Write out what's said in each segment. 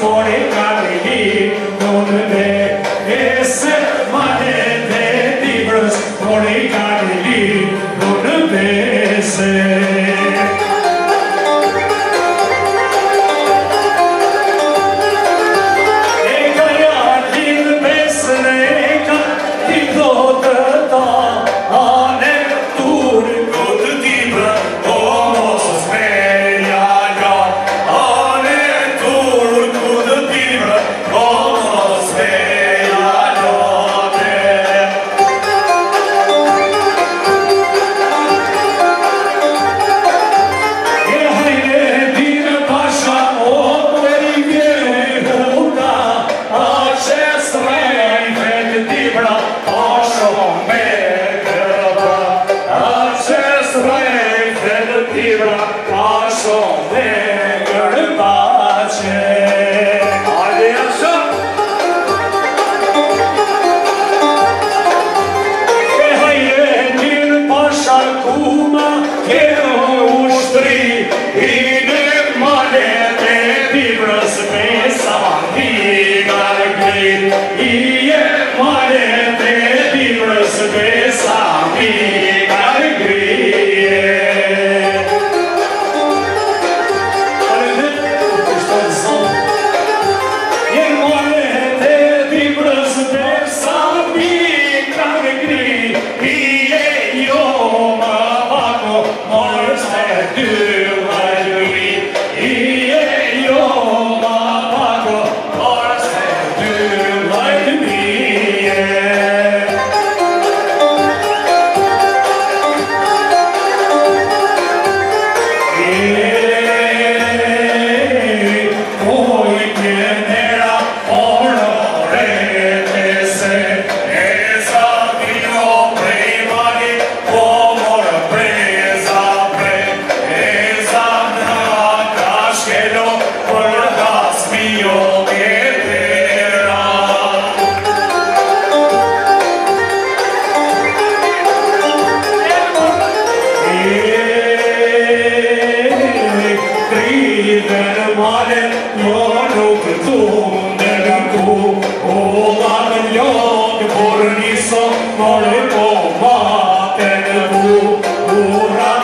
morning. kill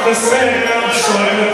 Das Gottes Segen abschäumen.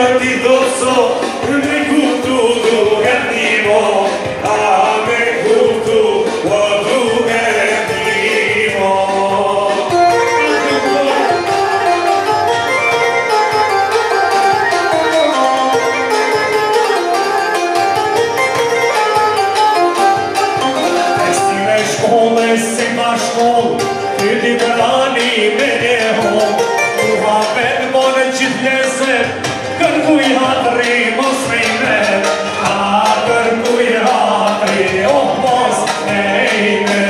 Këti do t'so Këndri kuftu A me kuftu Këtu duke timo Këndri kuftu E e si me leho Tu hape në morë Amen.